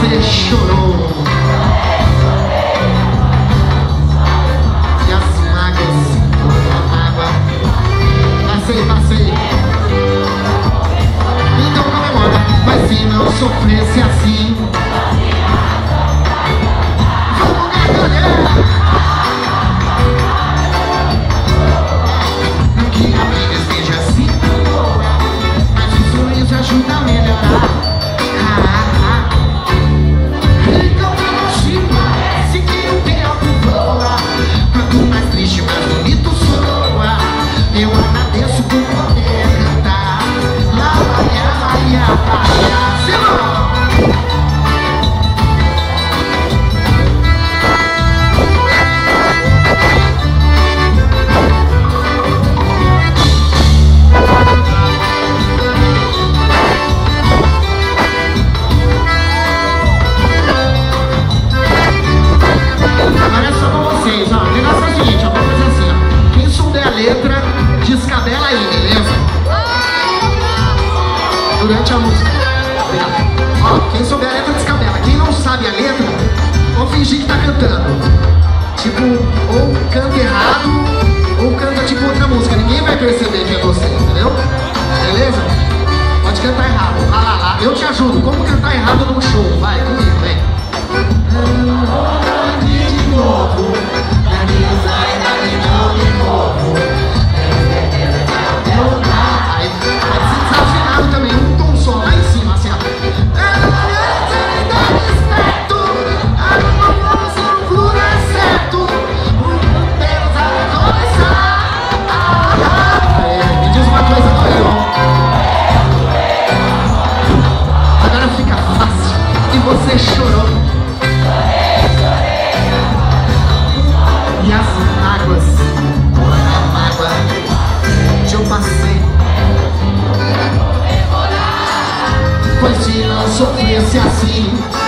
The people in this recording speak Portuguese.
você chorou. E as mágoas da água Passei, passei. Então comemora, mas se não sofresse assim. durante a música. Ó, quem souber a letra descabela. Quem não sabe a letra, ou fingir que tá cantando. Tipo, ou canta errado, ou canta tipo outra música. Ninguém vai perceber que é você, entendeu? Beleza? Pode cantar errado. Lá, lá, lá. Eu te ajudo. Como cantar errado num show? Vai, comigo, vem. see.